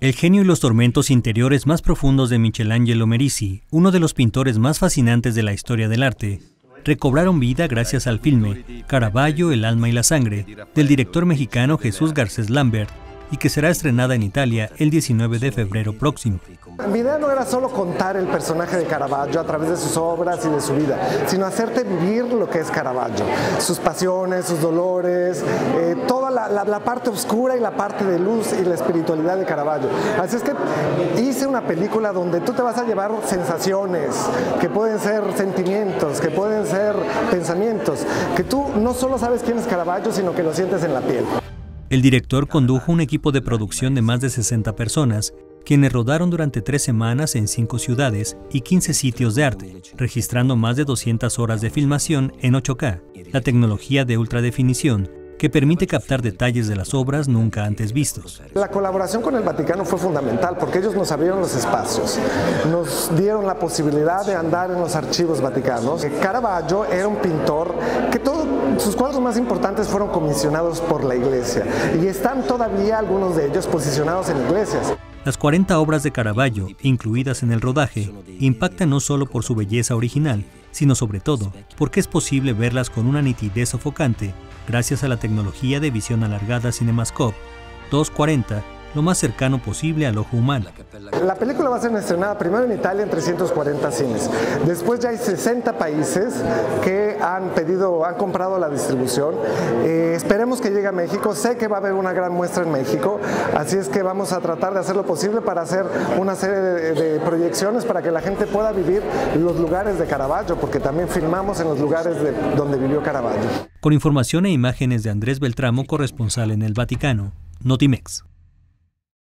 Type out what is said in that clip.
El genio y los tormentos interiores más profundos de Michelangelo Merisi, uno de los pintores más fascinantes de la historia del arte, recobraron vida gracias al filme Caravaggio, el alma y la sangre, del director mexicano Jesús Garcés Lambert, y que será estrenada en Italia el 19 de febrero próximo. Mi idea no era solo contar el personaje de Caravaggio a través de sus obras y de su vida, sino hacerte vivir lo que es Caravaggio, sus pasiones, sus dolores, eh, toda la, parte oscura y la parte de luz y la espiritualidad de Caravaggio. Así es que hice una película donde tú te vas a llevar sensaciones, que pueden ser sentimientos, que pueden ser pensamientos, que tú no solo sabes quién es Caravaggio, sino que lo sientes en la piel. El director condujo un equipo de producción de más de 60 personas, quienes rodaron durante tres semanas en cinco ciudades y 15 sitios de arte, registrando más de 200 horas de filmación en 8K, la tecnología de ultradefinición que permite captar detalles de las obras nunca antes vistos. La colaboración con el Vaticano fue fundamental porque ellos nos abrieron los espacios, nos dieron la posibilidad de andar en los archivos vaticanos. Caravaggio era un pintor que todos sus cuadros más importantes fueron comisionados por la iglesia y están todavía algunos de ellos posicionados en iglesias. Las 40 obras de Caravaggio, incluidas en el rodaje, impactan no solo por su belleza original, sino sobre todo porque es posible verlas con una nitidez sofocante gracias a la tecnología de visión alargada CinemaScope 240 lo más cercano posible al ojo humano. La película va a ser estrenada primero en Italia en 340 cines. Después ya hay 60 países que han pedido, han comprado la distribución. Eh, esperemos que llegue a México. Sé que va a haber una gran muestra en México, así es que vamos a tratar de hacer lo posible para hacer una serie de, proyecciones para que la gente pueda vivir los lugares de Caravaggio, porque también filmamos en los lugares de donde vivió Caravaggio. Con información e imágenes de Andrés Beltramo, corresponsal en el Vaticano, Notimex.